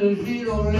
el giro de